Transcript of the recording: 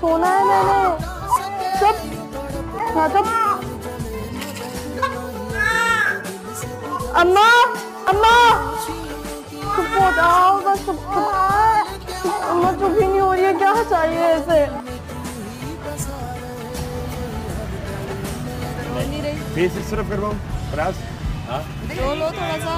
सोना है मैंने सब हाँ अम्मा अम्मा चुप हो जाओ बस चुप चुप अम्मा चुप ही नहीं। हो रही है क्या चाहिए ऐसे फेस सिर्फ़ तरफ़ करवाऊं? प्रयास हाँ? लो लो थोड़ा सा।